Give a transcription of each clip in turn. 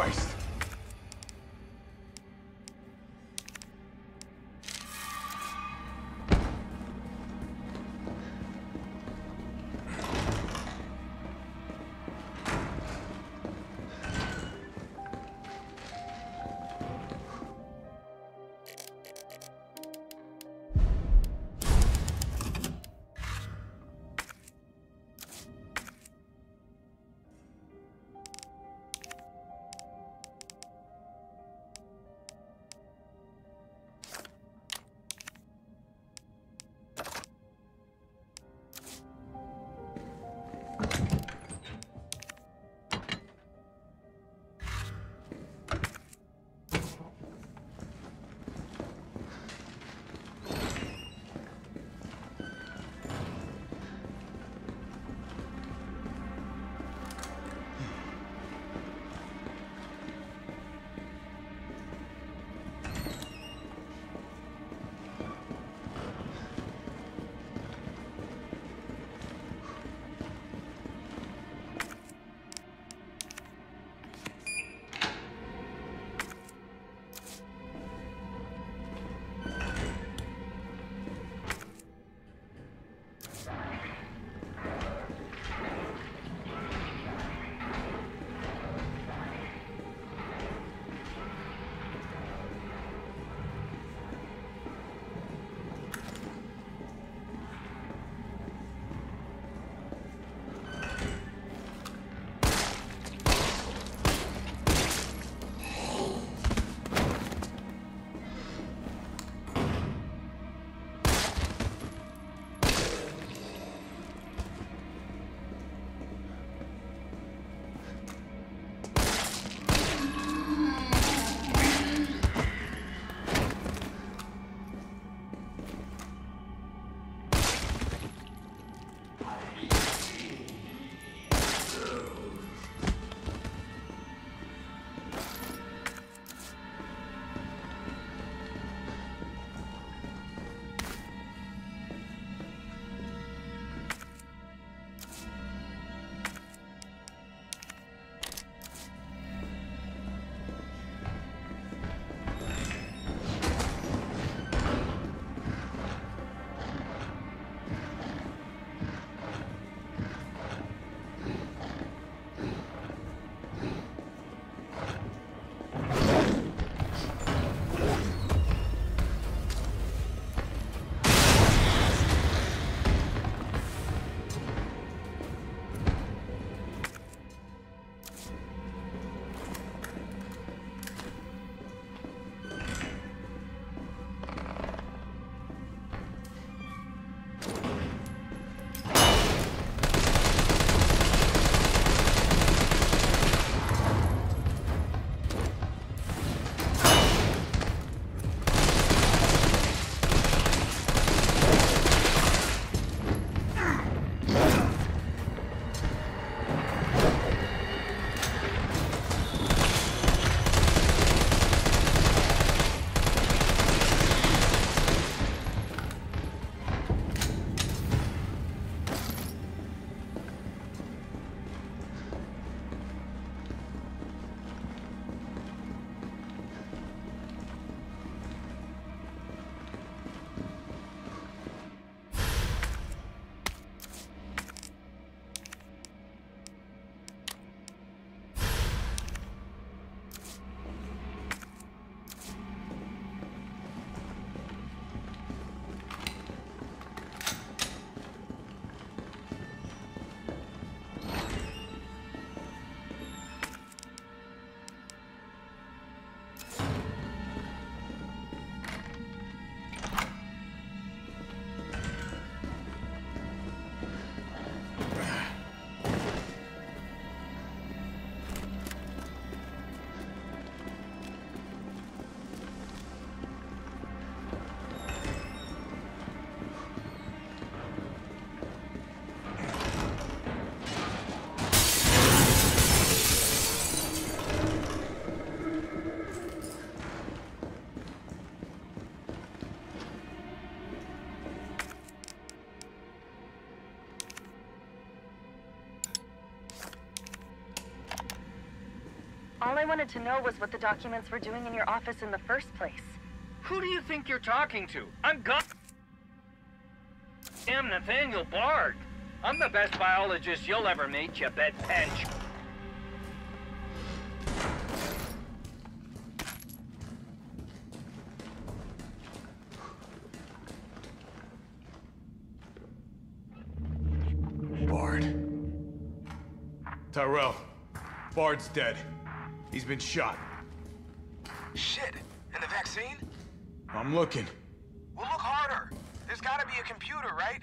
Christ! All I wanted to know was what the documents were doing in your office in the first place. Who do you think you're talking to? I'm God. I'm Nathaniel Bard. I'm the best biologist you'll ever meet, you bed pinch. Bard. Tyrell. Bard's dead. He's been shot. Shit. And the vaccine? I'm looking. Well, look harder. There's gotta be a computer, right?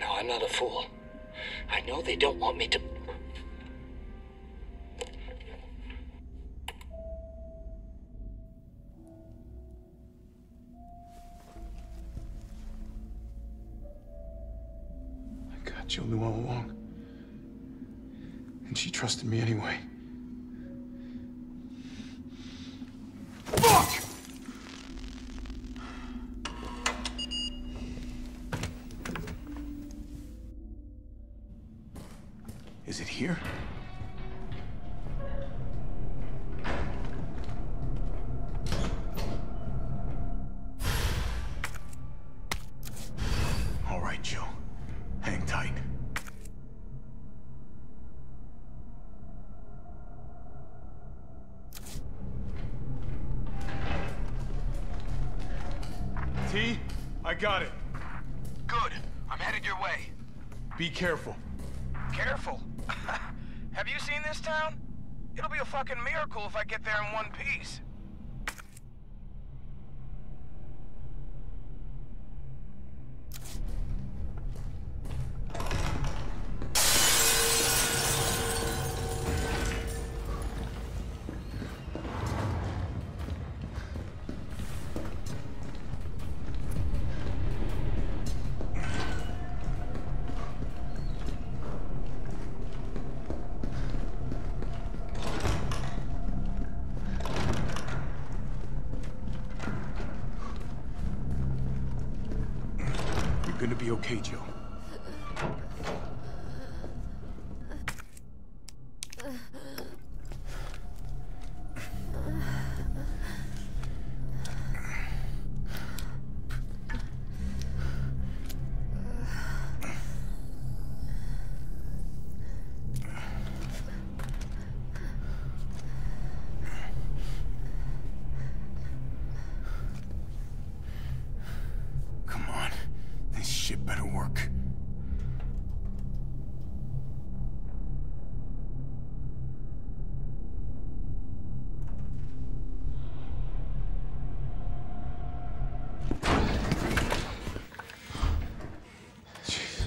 No, I'm not a fool. I know they don't want me to. I got Jill knew all along. And she trusted me anyway. Is it here? All right, Jill. Hang tight. T, I got it. Good. I'm headed your way. Be careful. Careful. Have you seen this town? It'll be a fucking miracle if I get there in one piece. Gonna be okay, Jill. Come on. This shit better work. Jeez.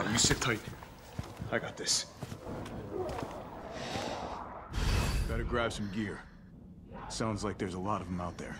You sit tight. I got this. Better grab some gear. Sounds like there's a lot of them out there.